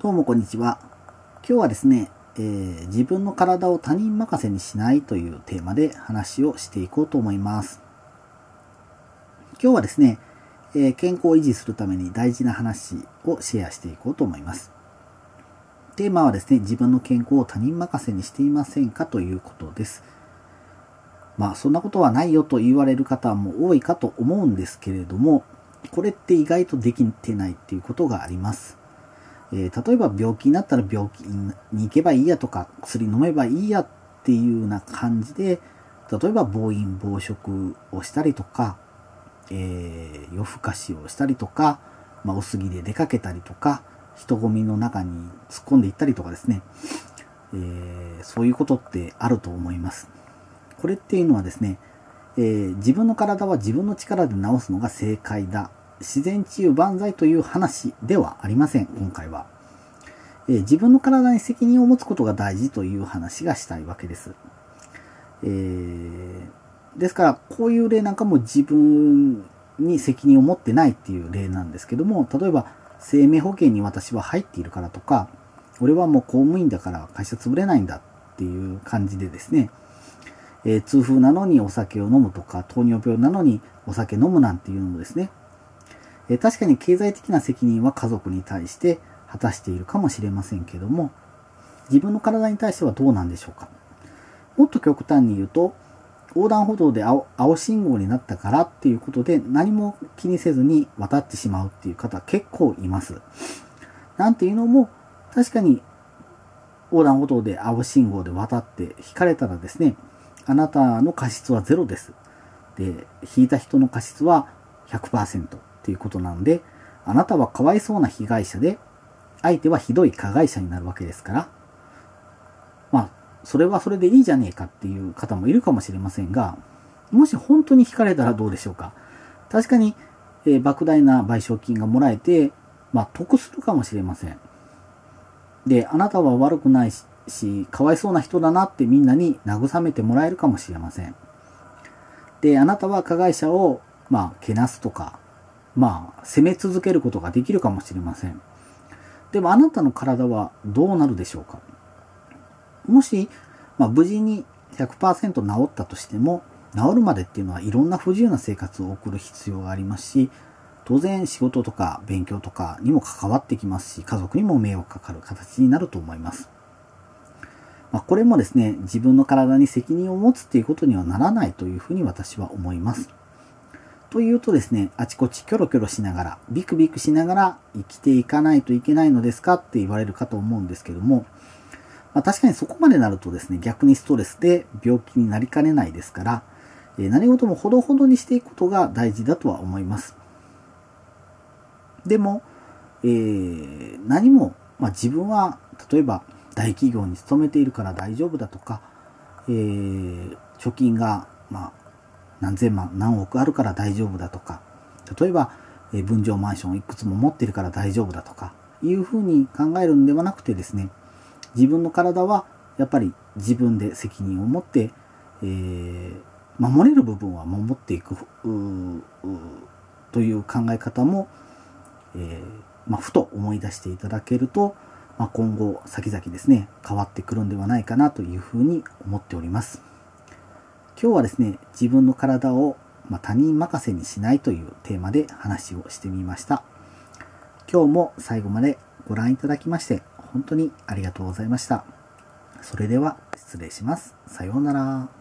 どうもこんにちは。今日はですね、えー、自分の体を他人任せにしないというテーマで話をしていこうと思います。今日はですね、えー、健康を維持するために大事な話をシェアしていこうと思います。テーマはですね、自分の健康を他人任せにしていませんかということです。まあ、そんなことはないよと言われる方も多いかと思うんですけれども、これって意外とできてないっていうことがあります。えー、例えば病気になったら病気に行けばいいやとか、薬飲めばいいやっていうような感じで、例えば暴飲暴食をしたりとか、えー、夜更かしをしたりとか、まあ、薄着で出かけたりとか、人混みの中に突っ込んでいったりとかですね、えー、そういうことってあると思います。これっていうのはですね、えー、自分の体は自分の力で治すのが正解だ自然治癒万歳という話ではありません、今回は。えー、自分の体に責任を持つことが大事という話がしたいわけです。えー、ですから、こういう例なんかも自分に責任を持ってないっていう例なんですけども、例えば、生命保険に私は入っているからとか、俺はもう公務員だから会社潰れないんだっていう感じでですね、えー、痛風なのにお酒を飲むとか、糖尿病なのにお酒飲むなんていうのもですね、え確かに経済的な責任は家族に対して果たしているかもしれませんけども、自分の体に対してはどうなんでしょうか？もっと極端に言うと、横断歩道で青青信号になったからっていうことで何も気にせずに渡ってしまうっていう方結構います。なんていうのも、確かに横断歩道で青信号で渡って引かれたらですね、あなたの過失はゼロです。で、引いた人の過失は100%。っていうことなので、あなたはかわいそうな被害者で、相手はひどい加害者になるわけですから、まあ、それはそれでいいじゃねえかっていう方もいるかもしれませんが、もし本当に引かれたらどうでしょうか？確かに、えー、莫大な賠償金がもらえて、まあ、得するかもしれません。で、あなたは悪くないし、かわいそうな人だなってみんなに慰めてもらえるかもしれません。で、あなたは加害者を、まあ、けなすとか、まあ、攻め続けることができるかもしれません。でもあなたの体はどうなるでしょうか？もし、まあ、無事に100%治ったとしても、治るまでっていうのはいろんな不自由な生活を送る必要がありますし、当然仕事とか勉強とかにも関わってきますし、家族にも迷惑かかる形になると思います。まあ、これもですね、自分の体に責任を持つっていうことにはならないというふうに私は思います。というとですね、あちこちキョロキョロしながら、ビクビクしながら生きていかないといけないのですかって言われるかと思うんですけども、まあ、確かにそこまでなるとですね、逆にストレスで病気になりかねないですから、え、何事もほどほどにしていくことが大事だとは思います。でも、えー、何も、まあ、自分は例えば大企業に勤めているから大丈夫だとか、えー、貯金が、まあ、何千万、何億あるから大丈夫だとか、例えば、え分譲マンションいくつも持ってるから大丈夫だとか、いうふうに考えるんではなくてですね、自分の体はやっぱり自分で責任を持って、えー、守れる部分は守っていくという考え方も、えー、まあ、ふと思い出していただけると、まあ、今後先々ですね変わってくるんではないかなというふうに思っております。今日はですね、自分の体を、ま他人任せにしないというテーマで話をしてみました。今日も最後までご覧いただきまして本当にありがとうございました。それでは失礼します。さようなら。